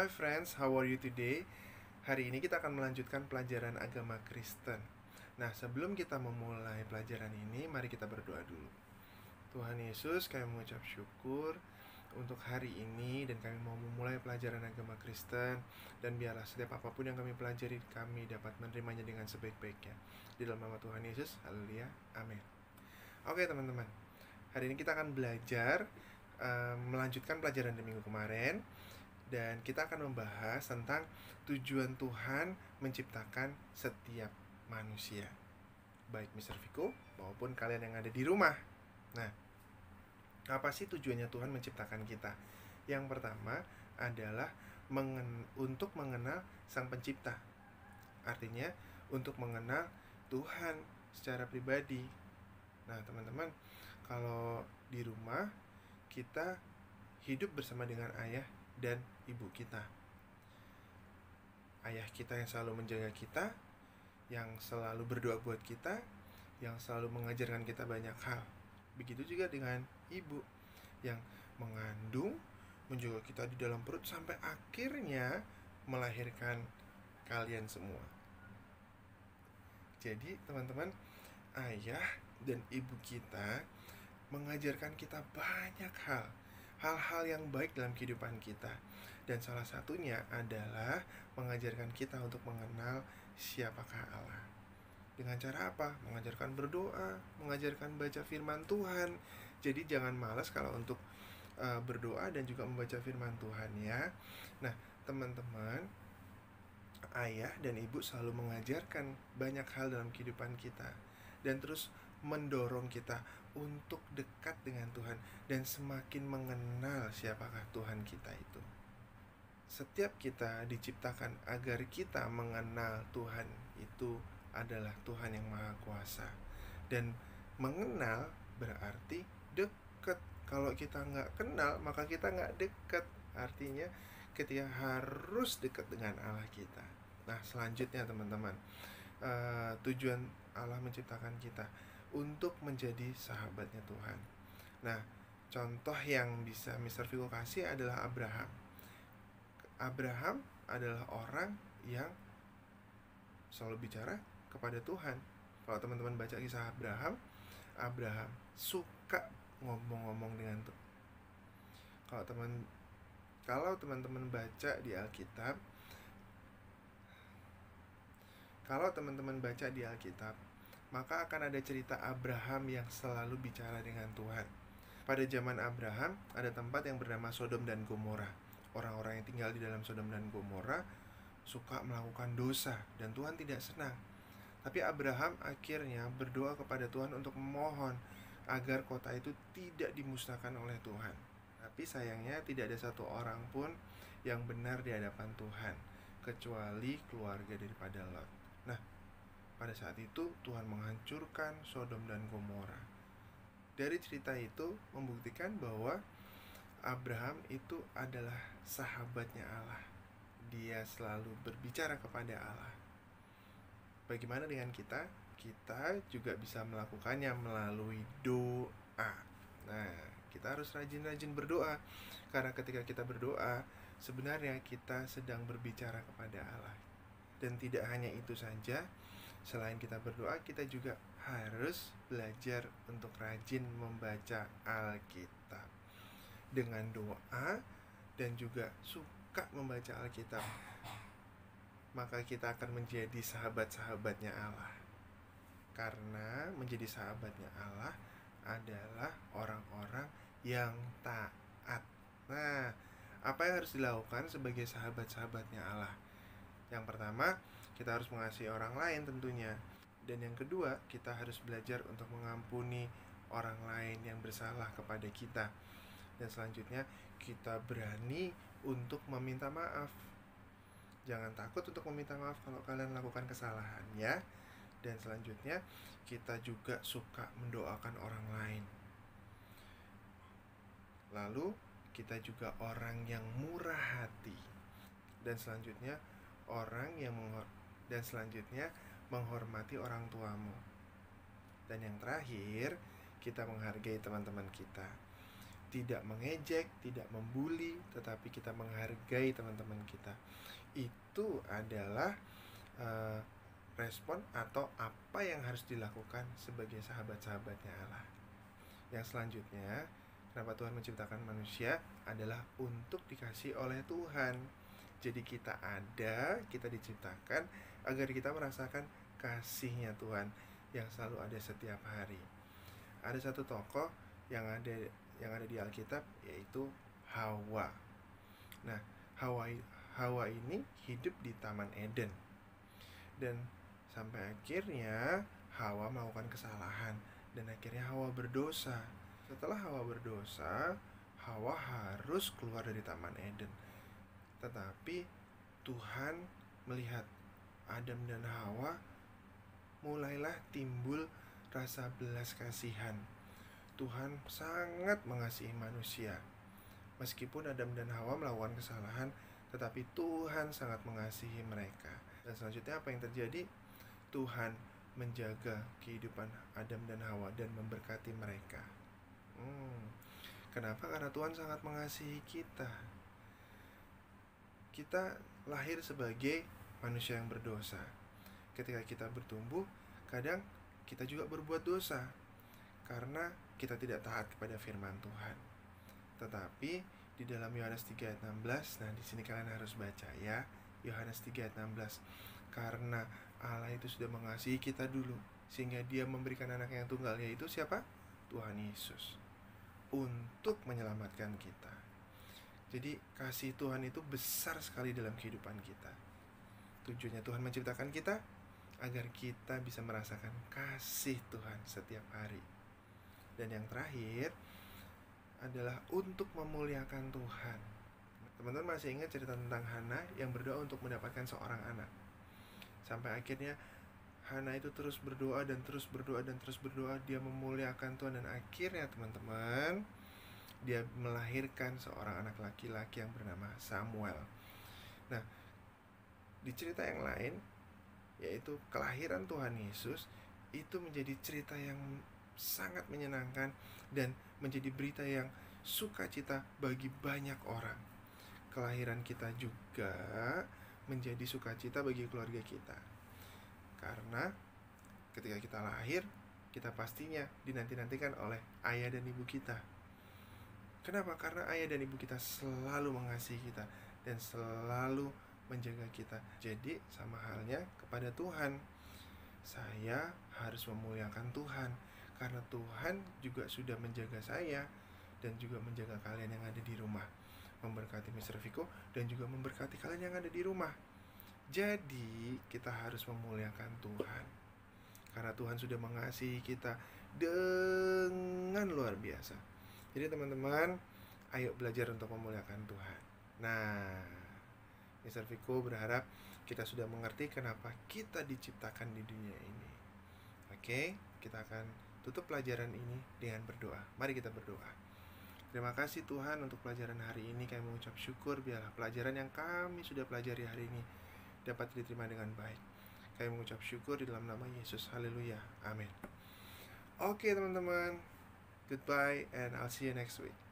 Hi friends, how are you today? Hari ini kita akan melanjutkan pelajaran agama Kristen. Nah, sebelum kita memulai pelajaran ini, mari kita berdoa dulu. Tuhan Yesus, kami mengucap syukur untuk hari ini dan kami mau memulai pelajaran agama Kristen dan biarlah setiap apa pun yang kami pelajari kami dapat menerimanya dengan sebaik-baiknya. Di dalam nama Tuhan Yesus, haleluya, amin. Oke teman-teman, hari ini kita akan belajar uh, melanjutkan pelajaran di minggu kemarin dan kita akan membahas tentang tujuan Tuhan menciptakan setiap manusia. Baik Mr. Viko maupun kalian yang ada di rumah. Nah, apa sih tujuannya Tuhan menciptakan kita? Yang pertama adalah mengen untuk mengenal Sang Pencipta. Artinya untuk mengenal Tuhan secara pribadi. Nah, teman-teman, kalau di rumah kita hidup bersama dengan ayah dan ibu kita. Ayah kita yang selalu menjaga kita, yang selalu berdoa buat kita, yang selalu mengajarkan kita banyak hal. Begitu juga dengan ibu yang mengandung, menjaga kita di dalam perut sampai akhirnya melahirkan kalian semua. Jadi, teman-teman, ayah dan ibu kita mengajarkan kita banyak hal hal-hal yang baik dalam kehidupan kita. Dan salah satunya adalah mengajarkan kita untuk mengenal siapakah Allah. Dengan cara apa? Mengajarkan berdoa, mengajarkan baca firman Tuhan. Jadi jangan malas kalau untuk uh, berdoa dan juga membaca firman Tuhan ya. Nah, teman-teman, ayah dan ibu selalu mengajarkan banyak hal dalam kehidupan kita dan terus mendorong kita untuk dekat dengan Tuhan dan semakin mengenal siapakah Tuhan kita itu. Setiap kita diciptakan agar kita mengenal Tuhan itu adalah Tuhan yang Maha Kuasa. Dan mengenal berarti dekat. Kalau kita nggak kenal, maka kita nggak dekat. Artinya ketika harus dekat dengan Allah kita. Nah, selanjutnya teman-teman, uh, tujuan Allah menciptakan kita untuk menjadi sahabatnya Tuhan. Nah, contoh yang bisa Mr. Vigo kasih adalah Abraham. Abraham adalah orang yang selalu bicara kepada Tuhan. Kalau teman-teman baca kisah Abraham, Abraham suka ngomong-ngomong dengan Tuhan. Kalau teman kalau teman-teman baca di Alkitab, kalau teman-teman baca di Alkitab, maka akan ada cerita Abraham yang selalu bicara dengan Tuhan. Pada zaman Abraham, ada tempat yang bernama Sodom dan Gomora. Orang-orang yang tinggal di dalam Sodom dan Gomora suka melakukan dosa dan Tuhan tidak senang. Tapi Abraham akhirnya berdoa kepada Tuhan untuk memohon agar kota itu tidak dimusnahkan oleh Tuhan. Tapi sayangnya tidak ada satu orang pun yang benar di hadapan Tuhan kecuali keluarga daripada Lot. Nah, pada saat itu Tuhan menghancurkan Sodom dan Gomora. Dari cerita itu membuktikan bahwa Abraham itu adalah sahabatnya Allah. Dia selalu berbicara kepada Allah. Bagaimana dengan kita? Kita juga bisa melakukannya melalui doa. Nah, kita harus rajin-rajin berdoa karena ketika kita berdoa, sebenarnya kita sedang berbicara kepada Allah dan tidak hanya itu saja, selain kita berdoa, kita juga harus belajar untuk rajin membaca Alkitab. Dengan doa dan juga suka membaca Alkitab, maka kita akan menjadi sahabat-sahabatnya Allah. Karena menjadi sahabatnya Allah adalah orang-orang yang taat. Nah, apa yang harus dilakukan sebagai sahabat-sahabatnya Allah? Yang pertama, kita harus mengasihi orang lain tentunya. Dan yang kedua, kita harus belajar untuk mengampuni orang lain yang bersalah kepada kita. Dan selanjutnya, kita berani untuk meminta maaf. Jangan takut untuk meminta maaf kalau kalian lakukan kesalahan ya. Dan selanjutnya, kita juga suka mendoakan orang lain. Lalu, kita juga orang yang murah hati. Dan selanjutnya, orang yang dan selanjutnya menghormati orang tuamu. Dan yang terakhir, kita menghargai teman-teman kita. tidak mengejek, tidak membuli, tetapi kita menghargai teman-teman kita. Itu adalah uh, respon atau apa yang harus dilakukan sebagai sahabat-sahabatnya Allah. Yang selanjutnya, kenapa Tuhan menciptakan manusia adalah untuk dikasih oleh Tuhan. Jadi kita ada, kita diciptakan agar kita merasakan kasihnya Tuhan yang selalu ada setiap hari. Ada satu tokoh yang ada yang ada di Alkitab yaitu Hawa. Nah, Hawa Hawa ini hidup di Taman Eden. Dan sampai akhirnya Hawa melakukan kesalahan dan akhirnya Hawa berdosa. Setelah Hawa berdosa, Hawa harus keluar dari Taman Eden. Tetapi Tuhan melihat Adam dan Hawa mulailah timbul rasa belas kasihan Tuhan sangat mengasihi manusia. Meskipun Adam dan Hawa melakukan kesalahan, tetapi Tuhan sangat mengasihi mereka. Dan selanjutnya apa yang terjadi? Tuhan menjaga kehidupan Adam dan Hawa dan memberkati mereka. Hmm, kenapa? Karena Tuhan sangat mengasihi kita. Kita lahir sebagai manusia yang berdosa. Ketika kita bertumbuh, kadang kita juga berbuat dosa karena kita tidak taat kepada firman Tuhan. Tetapi di dalam Yohanes 3 ayat 16, nah di sini kalian harus baca ya. Yohanes 3 ayat 16. Karena Allah itu sudah mengasihi kita dulu sehingga dia memberikan anak yang tunggal yaitu siapa? Tuhan Yesus untuk menyelamatkan kita. Jadi kasih Tuhan itu besar sekali dalam kehidupan kita. Tujuannya Tuhan menciptakan kita agar kita bisa merasakan kasih Tuhan setiap hari. Dan yang terakhir adalah untuk memuliakan Tuhan. Teman-teman masih ingat cerita tentang Hana yang berdoa untuk mendapatkan seorang anak. Sampai akhirnya Hana itu terus berdoa dan terus berdoa dan terus berdoa dia memuliakan Tuhan dan akhirnya teman-teman dia melahirkan seorang anak laki-laki yang bernama Samuel. Nah, di cerita yang lain yaitu kelahiran Tuhan Yesus itu menjadi cerita yang sangat menyenangkan dan menjadi berita yang sukacita bagi banyak orang. Kelahiran kita juga menjadi sukacita bagi keluarga kita. Karena ketika kita lahir, kita pastinya dinanti-nantikan oleh ayah dan ibu kita. Kenapa? Karena ayah dan ibu kita selalu mengasihi kita dan selalu menjaga kita. Jadi sama halnya kepada Tuhan. Saya harus memuliakan Tuhan karena Tuhan juga sudah menjaga saya dan juga menjaga kalian yang ada di rumah memberkati Mr. Viko dan juga memberkati kalian yang ada di rumah jadi kita harus memuliakan Tuhan karena Tuhan sudah mengasihi kita dengan luar biasa jadi teman-teman ayo belajar untuk memuliakan Tuhan nah Mr. Viko berharap kita sudah mengerti kenapa kita diciptakan di dunia ini oke kita akan tutup pelajaran ini dengan berdoa. Mari kita berdoa. Terima kasih Tuhan untuk pelajaran hari ini. Kami mengucap syukur biarlah pelajaran yang kami sudah pelajari hari ini dapat diterima dengan baik. Kami mengucap syukur di dalam nama Yesus. Haleluya. Amin. Oke teman-teman. Goodbye and I'll see you next week.